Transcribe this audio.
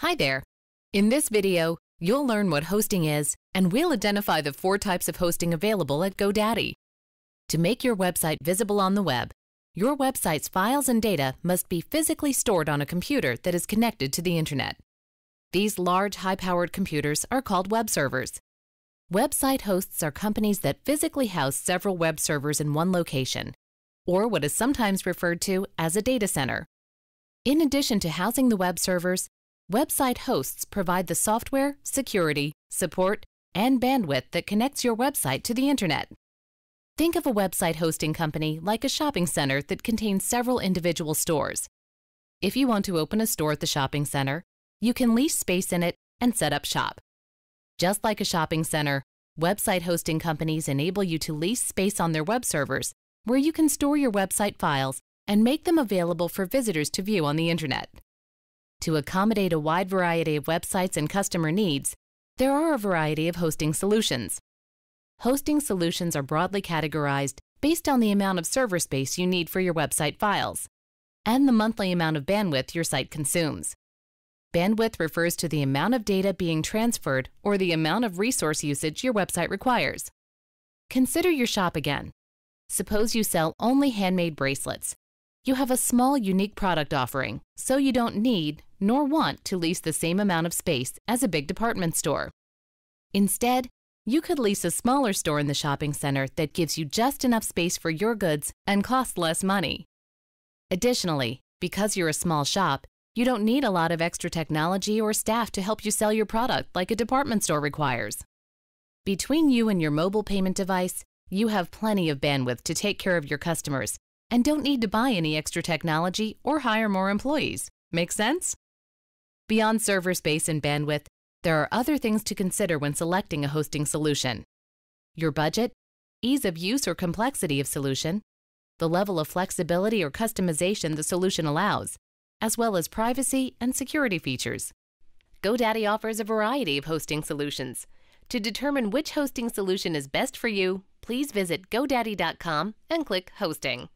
Hi there. In this video, you'll learn what hosting is, and we'll identify the four types of hosting available at GoDaddy. To make your website visible on the web, your website's files and data must be physically stored on a computer that is connected to the internet. These large, high-powered computers are called web servers. Website hosts are companies that physically house several web servers in one location, or what is sometimes referred to as a data center. In addition to housing the web servers, website hosts provide the software, security, support, and bandwidth that connects your website to the internet. Think of a website hosting company like a shopping center that contains several individual stores. If you want to open a store at the shopping center, you can lease space in it and set up shop. Just like a shopping center, website hosting companies enable you to lease space on their web servers where you can store your website files and make them available for visitors to view on the internet. To accommodate a wide variety of websites and customer needs, there are a variety of hosting solutions. Hosting solutions are broadly categorized based on the amount of server space you need for your website files and the monthly amount of bandwidth your site consumes. Bandwidth refers to the amount of data being transferred or the amount of resource usage your website requires. Consider your shop again. Suppose you sell only handmade bracelets. You have a small, unique product offering, so you don't need nor want to lease the same amount of space as a big department store. Instead, you could lease a smaller store in the shopping center that gives you just enough space for your goods and costs less money. Additionally, because you're a small shop, you don't need a lot of extra technology or staff to help you sell your product like a department store requires. Between you and your mobile payment device, you have plenty of bandwidth to take care of your customers and don't need to buy any extra technology or hire more employees. Make sense? Beyond server space and bandwidth, there are other things to consider when selecting a hosting solution. Your budget, ease of use or complexity of solution, the level of flexibility or customization the solution allows, as well as privacy and security features. GoDaddy offers a variety of hosting solutions. To determine which hosting solution is best for you, please visit godaddy.com and click Hosting.